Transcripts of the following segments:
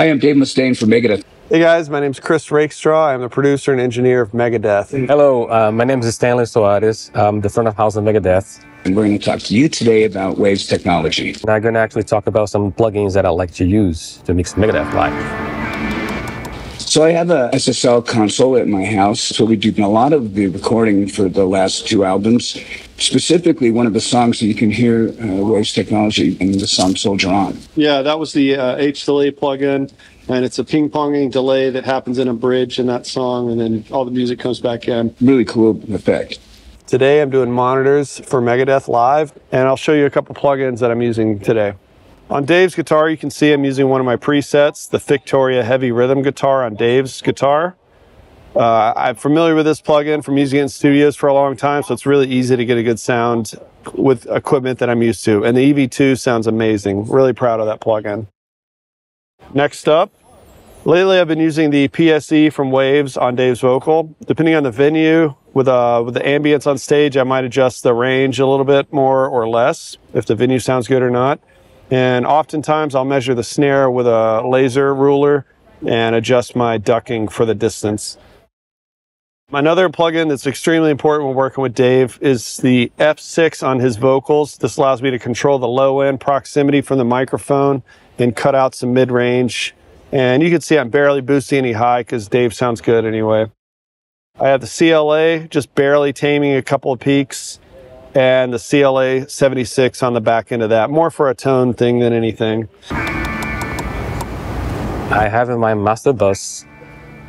Hi, I'm Dave Mustaine from Megadeth. Hey guys, my name is Chris Rakestraw. I'm the producer and engineer of Megadeth. Hello, uh, my name is Stanley Soares. I'm the front of house of Megadeth. And we're going to talk to you today about Waves technology. And I'm going to actually talk about some plugins that I like to use to mix Megadeth live. So I have a SSL console at my house. So we do a lot of the recording for the last two albums. Specifically, one of the songs that you can hear uh, Waves technology in the song Soldier On. Yeah, that was the uh, H delay plugin, and it's a ping ponging delay that happens in a bridge in that song, and then all the music comes back in. Really cool effect. Today I'm doing monitors for Megadeth Live, and I'll show you a couple plugins that I'm using today. On Dave's guitar, you can see I'm using one of my presets, the Victoria Heavy Rhythm guitar on Dave's guitar. Uh, I'm familiar with this plugin from using it in studios for a long time, so it's really easy to get a good sound with equipment that I'm used to. And the EV2 sounds amazing. Really proud of that plugin. Next up, lately I've been using the PSE from Waves on Dave's vocal. Depending on the venue, with, uh, with the ambience on stage, I might adjust the range a little bit more or less if the venue sounds good or not. And oftentimes I'll measure the snare with a laser ruler and adjust my ducking for the distance. Another plugin that's extremely important when working with Dave is the F6 on his vocals. This allows me to control the low end proximity from the microphone and cut out some mid range. And you can see I'm barely boosting any high because Dave sounds good anyway. I have the CLA just barely taming a couple of peaks and the CLA 76 on the back end of that, more for a tone thing than anything. I have in my master bus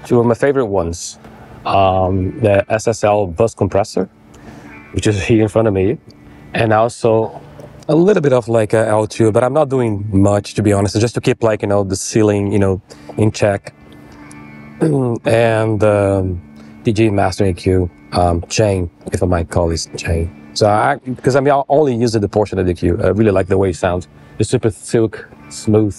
two of my favorite ones. Um, the SSL bus compressor, which is here in front of me, and also a little bit of like a L2, but I'm not doing much to be honest, just to keep like, you know, the ceiling, you know, in check. and um, TG Master EQ um, chain, if I might call this chain. So I, because I mean, I only use the portion of the EQ. I really like the way it sounds. It's super silk, smooth,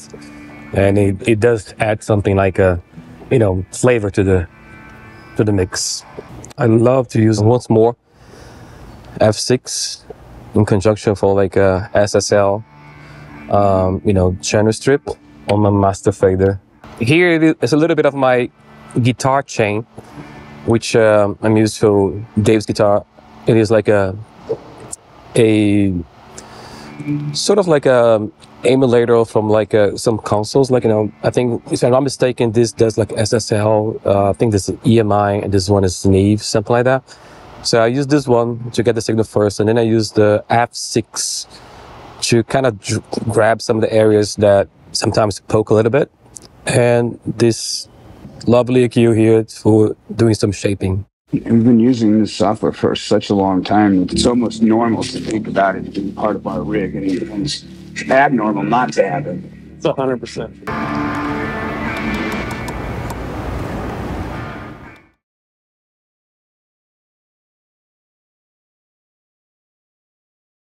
and it, it does add something like a, you know, flavor to the, to the mix. I love to use once more F6 in conjunction for like a SSL, um, you know, channel strip on my master fader. Here is a little bit of my guitar chain, which um, I'm used for Dave's guitar. It is like a a sort of like a emulator from like uh, some consoles. Like you know, I think if I'm not mistaken, this does like SSL. Uh, I think this is EMI, and this one is Neve, something like that. So I use this one to get the signal first, and then I use the F6 to kind of grab some of the areas that sometimes poke a little bit, and this lovely EQ here for doing some shaping. We've been using this software for such a long time that it's almost normal to think about it being part of our rig, and it's abnormal not to have it. It's 100%.